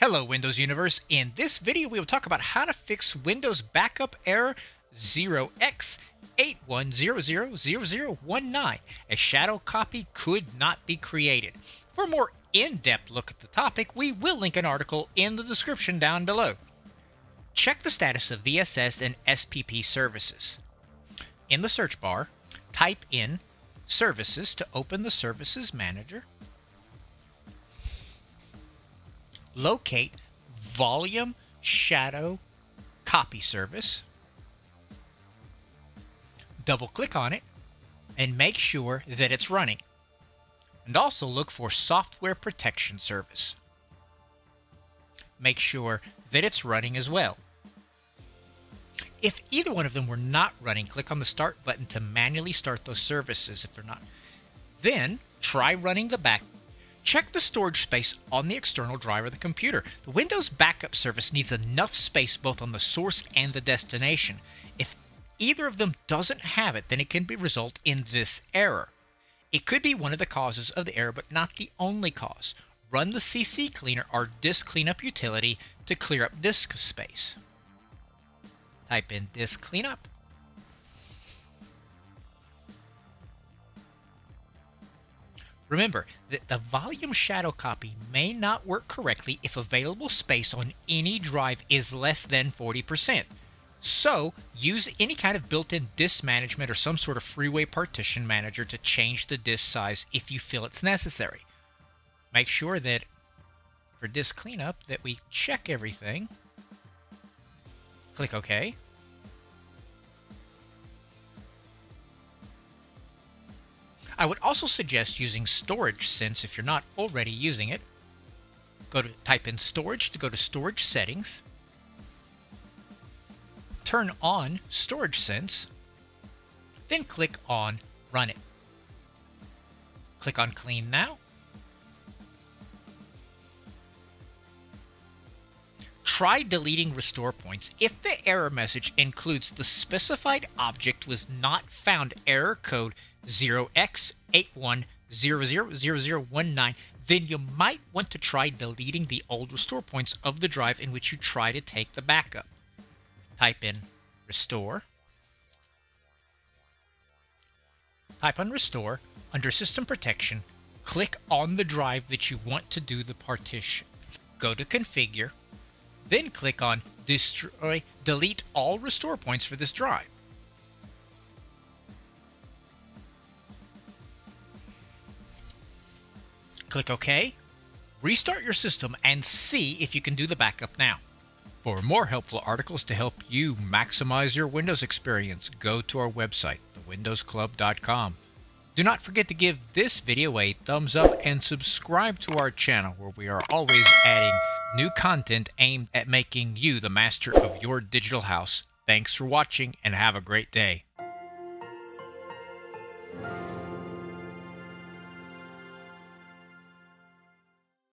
Hello Windows Universe. In this video we will talk about how to fix Windows backup error 0x81000019. A shadow copy could not be created. For a more in-depth look at the topic, we will link an article in the description down below. Check the status of VSS and SPP services. In the search bar, type in Services to open the Services Manager locate volume shadow copy service, double click on it, and make sure that it's running. And also look for software protection service. Make sure that it's running as well. If either one of them were not running, click on the Start button to manually start those services if they're not. Then try running the back Check the storage space on the external drive of the computer. The Windows backup service needs enough space both on the source and the destination. If either of them doesn't have it, then it can be result in this error. It could be one of the causes of the error, but not the only cause. Run the CC Cleaner or Disk Cleanup utility to clear up disk space. Type in Disk Cleanup Remember that the volume shadow copy may not work correctly if available space on any drive is less than 40%. So, use any kind of built-in disk management or some sort of freeware partition manager to change the disk size if you feel it's necessary. Make sure that for disk cleanup that we check everything. Click OK. I would also suggest using Storage Sense if you're not already using it. Go to type in storage to go to storage settings. Turn on Storage Sense. Then click on Run it. Click on Clean Now. Try deleting restore points. If the error message includes the specified object was not found error code 0x81000019, then you might want to try deleting the old restore points of the drive in which you try to take the backup. Type in restore. Type on restore. Under system protection, click on the drive that you want to do the partition. Go to configure, then click on destroy, delete all restore points for this drive. Click OK. Restart your system and see if you can do the backup now. For more helpful articles to help you maximize your Windows experience, go to our website, thewindowsclub.com. Do not forget to give this video a thumbs up and subscribe to our channel where we are always adding new content aimed at making you the master of your digital house. Thanks for watching and have a great day.